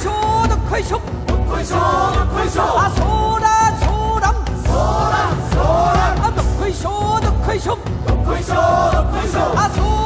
说的快说，不快说的快说，啊，说啦说啦，说啦说啦，啊，不快说的快说，不快说的快说，啊，说，